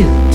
One, two,